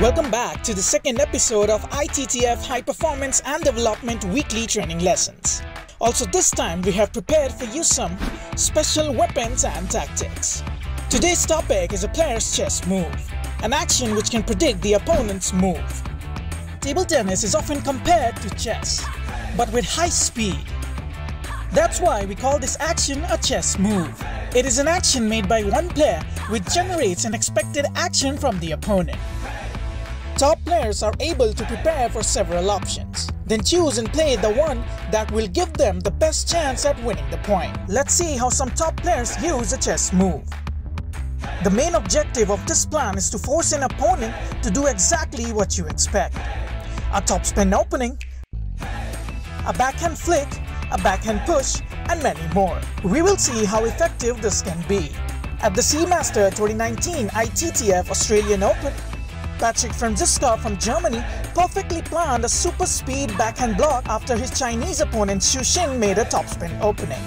Welcome back to the second episode of ITTF High Performance and Development Weekly Training Lessons. Also this time we have prepared for you some special weapons and tactics. Today's topic is a player's chess move, an action which can predict the opponent's move. Table tennis is often compared to chess, but with high speed. That's why we call this action a chess move. It is an action made by one player which generates an expected action from the opponent. Top players are able to prepare for several options, then choose and play the one that will give them the best chance at winning the point. Let's see how some top players use a chess move. The main objective of this plan is to force an opponent to do exactly what you expect. A topspin opening, a backhand flick, a backhand push, and many more. We will see how effective this can be. At the Seamaster 2019 ITTF Australian Open, Patrick Franziska from Germany perfectly planned a super speed backhand block after his Chinese opponent Xu Xin made a topspin opening.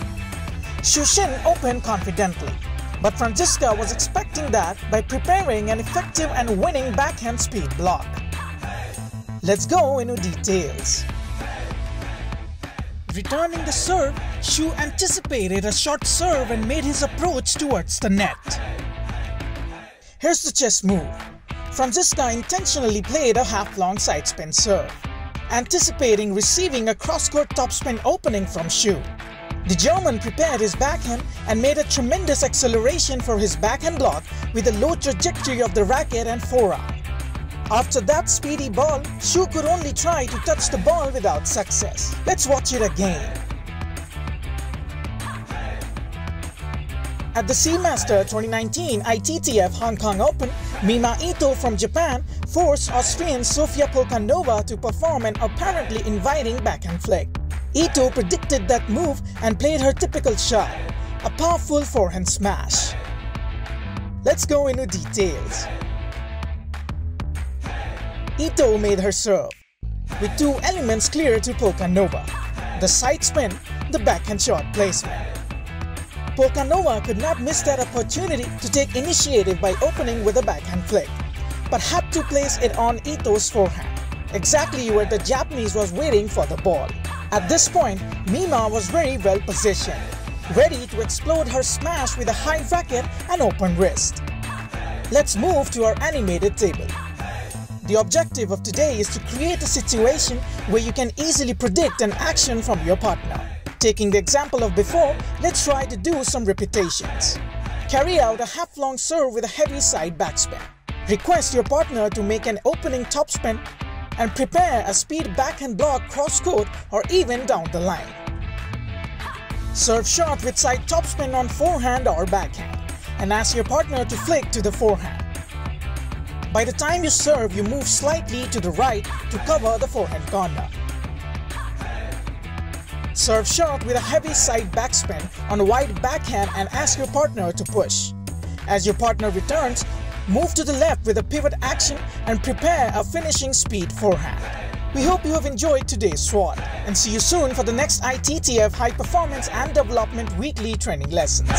Xu Xin opened confidently, but Franziska was expecting that by preparing an effective and winning backhand speed block. Let's go into details. Returning the serve, Xu anticipated a short serve and made his approach towards the net. Here's the chess move. Franziska intentionally played a half-long side spin serve, anticipating receiving a cross-court topspin opening from Xu. The German prepared his backhand and made a tremendous acceleration for his backhand block with a low trajectory of the racket and forearm. After that speedy ball, Xu could only try to touch the ball without success. Let's watch it again. At the Seamaster 2019 ITTF Hong Kong Open, Mima Ito from Japan forced Austrian Sofia Polcanova to perform an apparently inviting backhand flick. Ito predicted that move and played her typical shot, a powerful forehand smash. Let's go into details. Ito made her serve, with two elements clear to Polcanova, the side spin, the backhand shot placement. Polcanova could not miss that opportunity to take initiative by opening with a backhand flick, but had to place it on Ito's forehand, exactly where the Japanese was waiting for the ball. At this point, Mima was very well positioned, ready to explode her smash with a high racket and open wrist. Let's move to our animated table. The objective of today is to create a situation where you can easily predict an action from your partner. Taking the example of before, let's try to do some repetitions. Carry out a half-long serve with a heavy side backspin. Request your partner to make an opening topspin and prepare a speed backhand block cross-court or even down the line. Serve short with side topspin on forehand or backhand and ask your partner to flick to the forehand. By the time you serve, you move slightly to the right to cover the forehand corner. Serve short with a heavy side backspin on a wide backhand and ask your partner to push. As your partner returns, move to the left with a pivot action and prepare a finishing speed forehand. We hope you have enjoyed today's SWAT and see you soon for the next ITTF High Performance and Development Weekly Training Lessons.